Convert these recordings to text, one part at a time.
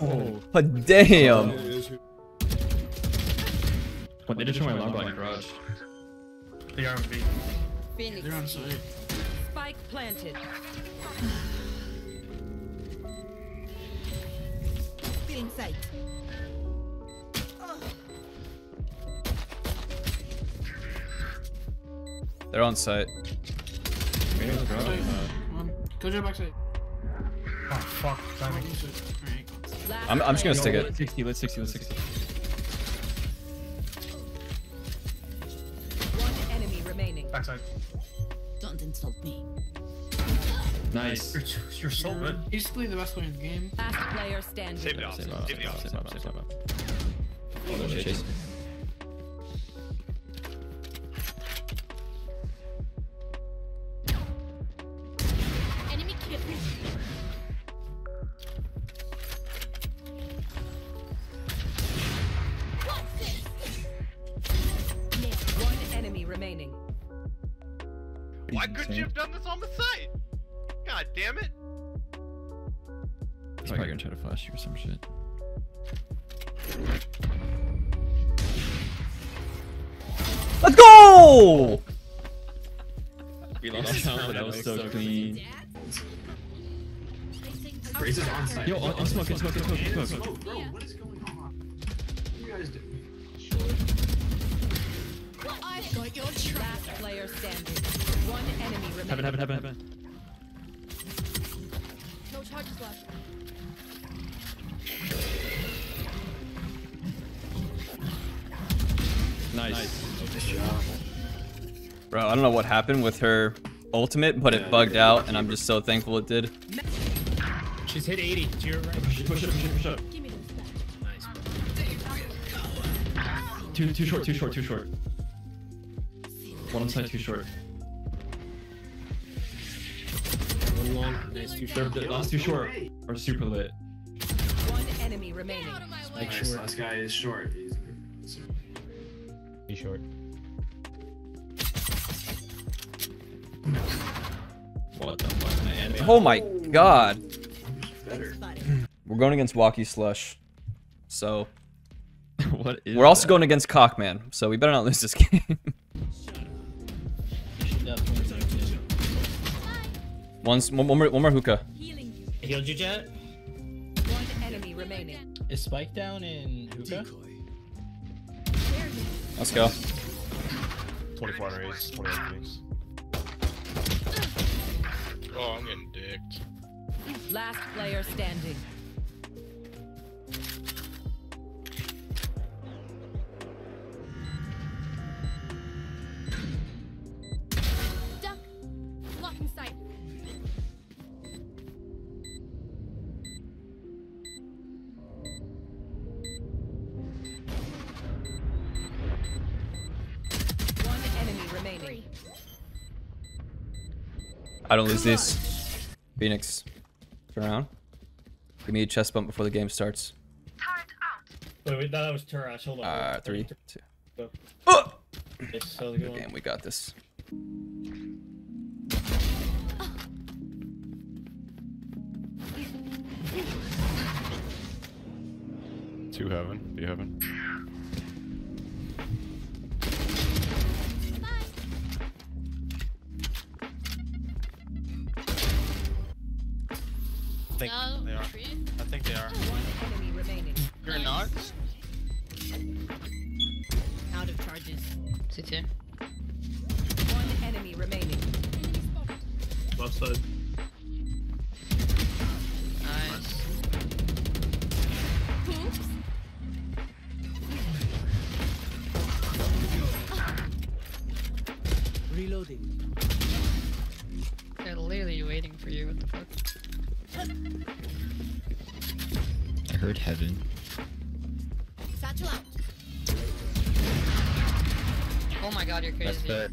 Oh, Oh, damn. what, they just showed my alarm bell in the garage. They are on B. Phoenix. They're on site. Spike planted. Feeling sight. They're on site. Maybe it was. Site. Come on. Go to back side. Oh fuck. Timing. Alright. Last I'm, I'm just gonna stick it. Let's 60, let's 60, let's 60. One enemy remaining. Backside. Don't insult me. Nice. You're, you're so good. Basically the best player in the game. Last player standing. Save the off. Save Save up, the save off. up, save up, save up. Oh, Why couldn't you have done this on the site? God damn it. He's probably gonna try to flash you or some shit. Let's go! We lost count, but that was so clean. Grace is on site. Yo, on, on smoke, on smoke, on smoke, on smoke. Bro, what is going on? What are you guys doing? I've got your track. Last player standing. One enemy remaining. Heaven, heaven, heaven, heaven. No charges left. Nice. Bro, I don't know what happened with her ultimate, but it bugged out, and I'm just so thankful it did. She's hit 80 to your right. Push it, push it, push it. Give me those. Too, too short, too short, too short. One on side, too short. One long, nice, two short. the last too short are super lit. One enemy remaining. Out of my. Like Nice, short. last guy is short. He's Be short. What the fuck, man? Oh my god. We're going against Walkie Slush. So, what is we're also that? going against Cockman, so we better not lose this game. Once, one, one more, one more hookah. Healing you. Healed you, Jett? One enemy remaining. Is Spike down in hookah? Let's go. 24 on Raze, 20 on Oh, I'm getting dicked. Last player standing. Enemy. I don't lose these. Phoenix, turn around. Give me a chest bump before the game starts. Wait, wait, that was Turash. Hold on. Uh, three, two. Go. Oh! Yes, that was a good one. Game, we got this. Two heaven, B heaven. Think No, they are. tree. I think they are. One enemy remaining. You're not? Out of charges. CT. One enemy remaining. Left side. Nice. Oops. Reloading. They're literally waiting for you. What the fuck? I heard heaven. Satchel out. Oh my god, you're crazy. That's crazy. bad.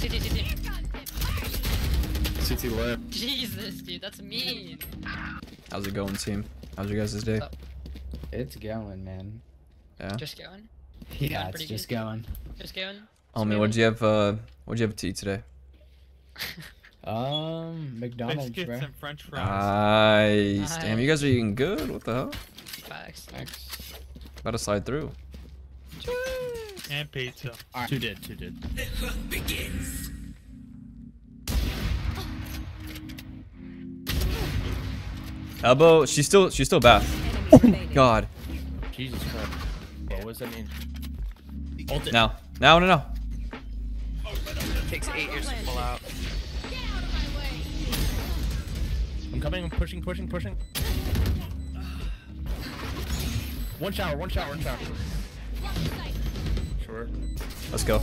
CT, CT. CT left. Jesus, dude, that's mean. How's it going, team? How's your guys' day? It's going, man. Yeah. Just going. Yeah, it's just good. going. Just going. Oh man, what'd you have? Uh, what'd you have to eat today? Um, McDonald's, Biscuits bro. and French fries. Nice. Damn, you guys are eating good. What the hell? Facts. Thanks. About to slide through. and pizza. Two did, two did. Elbow. She's still. She's still bath. Enemy remaining. God. Jesus Christ. What does that mean? Ult it. Now. Now. No. No. Takes eight years to pull out I'm coming. I'm pushing, pushing, pushing. One shower. One shower. One shower. Sure. Let's go.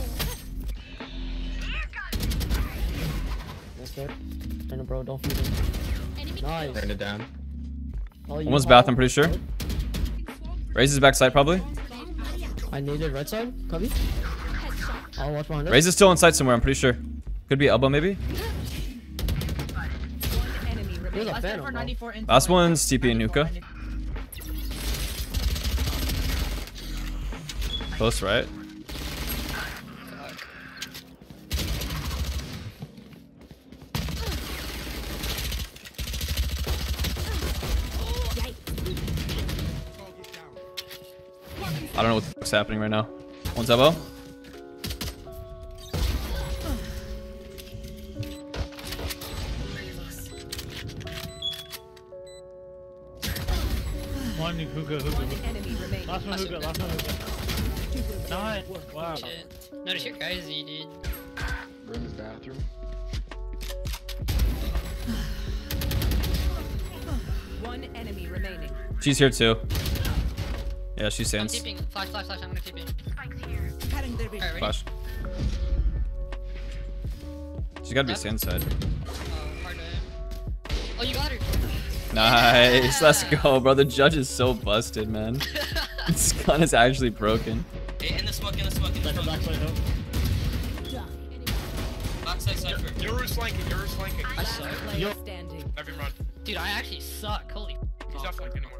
That's. Turn it, bro. Don't feed him. Nice. Turn it down. Oh, you One's bath. I'm pretty sure. Raze's backside probably. I needed right side. Cubby. Headshot. I'll watch behind us. Raze is still inside somewhere. I'm pretty sure. Could be elbow maybe. Enemy Here's a phantom. Last one's TP and Nuka. Close, right? I don't know what's happening right now. One's elbow. One hookah, hookah, One hookah. Last one hookah, last one hookah. Nine. Wow. Shit. Notice your guys, dude. Room's bathroom. One enemy remaining. She's here too. Yeah, she I'm stands. Flash, flash, flash. I'm gonna TP. Alright, ready? Flash. She's gotta be Left. sand side. Nice, let's go, bro. The judge is so busted, man. this gun is actually broken. In the smoke, in the smoke, in the Back, smoke. back, side, no. Backside cypher. Yoru's flanking, Yoru's flanking. Last player standing. Let me run. Dude, I actually suck. Holy. He's not flanking anymore.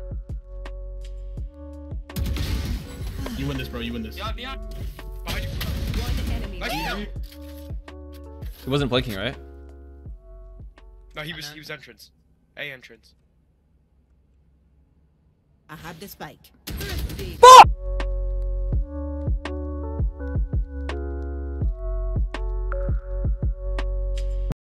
You win this, bro. You win this. Beyond, beyond. Behind you. One enemy Nice remaining. He wasn't blinking, right? No, he was, he uh-huh. was entrance. A entrance. I have the spike. Fuck!